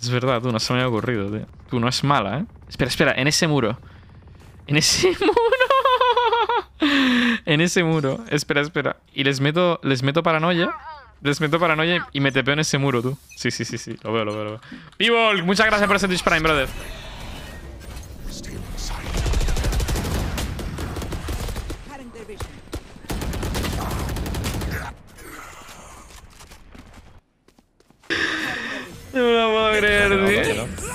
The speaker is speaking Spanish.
Es verdad, tú, no se me había ocurrido, tío. Tú, no es mala, ¿eh? Espera, espera, en ese muro. En ese muro. en ese muro. Espera, espera. Y les meto, les meto paranoia. Les meto paranoia y me tepeo en ese muro, tú. Sí, sí, sí, sí. Lo veo, lo veo, lo veo. Pibol, muchas gracias por ese Twitch Prime, brother. Federer. No, no,